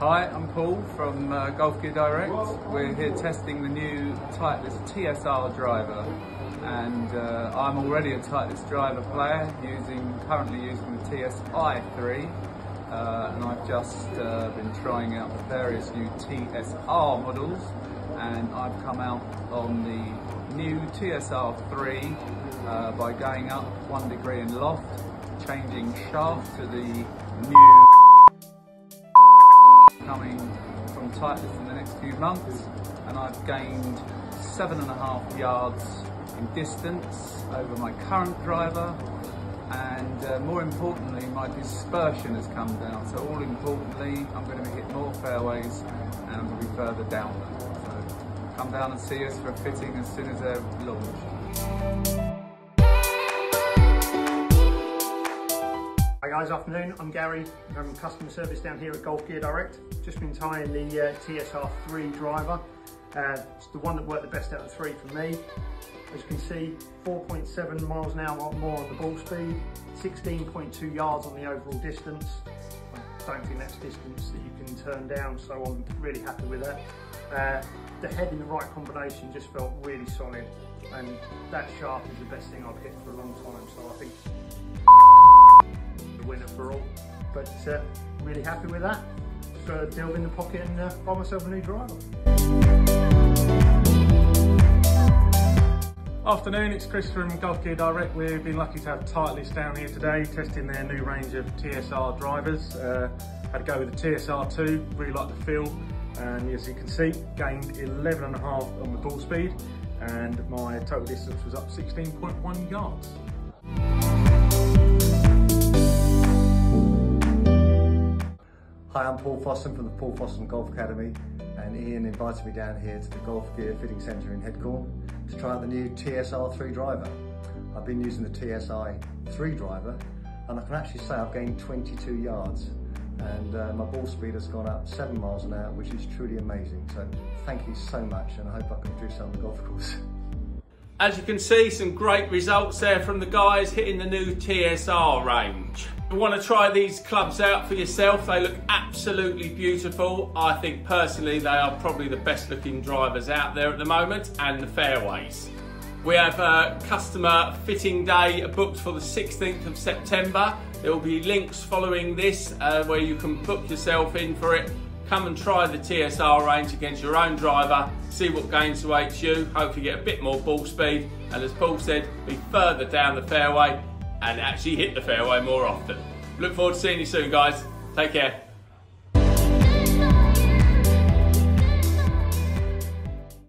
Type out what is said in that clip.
Hi, I'm Paul from uh, Golf Gear Direct. We're here testing the new Titleist TSR driver and uh, I'm already a Titleist driver player using currently using the TSI 3 uh, and I've just uh, been trying out the various new TSR models and I've come out on the new TSR 3 uh, by going up one degree in loft, changing shaft to the new Titleist in the next few months and I've gained seven and a half yards in distance over my current driver. And uh, more importantly my dispersion has come down. So all importantly I'm going to hit more fairways and I'm going to be further down. Them so come down and see us for a fitting as soon as they're launched. Guys, afternoon. I'm Gary. I'm customer service down here at Golf Gear Direct. Just been tying the uh, TSR3 driver. Uh, it's the one that worked the best out of three for me. As you can see, 4.7 miles an hour more on the ball speed, 16.2 yards on the overall distance. I don't think that's distance that you can turn down, so I'm really happy with that. Uh, the head in the right combination just felt really solid, and that shaft is the best thing I've hit for a long time, But uh, really happy with that. Got So delve in the pocket and uh, buy myself a new driver. Afternoon, it's Chris from Golf Gear Direct. We've been lucky to have Titleist down here today, testing their new range of TSR drivers. Uh, had to go with the TSR2, really like the feel. And as you can see, gained 11 and a half on the ball speed and my total distance was up 16.1 yards. Hi, I'm Paul Fossum from the Paul Fossum Golf Academy and Ian invited me down here to the Golf Gear Fitting Centre in Headcorn to try out the new TSR3 driver. I've been using the TSI 3 driver and I can actually say I've gained 22 yards and uh, my ball speed has gone up 7 miles an hour which is truly amazing. So thank you so much and I hope I can do that on the golf course. As you can see, some great results there from the guys hitting the new TSR range. You want to try these clubs out for yourself, they look absolutely beautiful. I think personally they are probably the best looking drivers out there at the moment and the fairways. We have a customer fitting day booked for the 16th of September. There will be links following this uh, where you can book yourself in for it Come and try the TSR range against your own driver, see what gains awaits you, hopefully get a bit more ball speed, and as Paul said, be further down the fairway and actually hit the fairway more often. Look forward to seeing you soon, guys. Take care.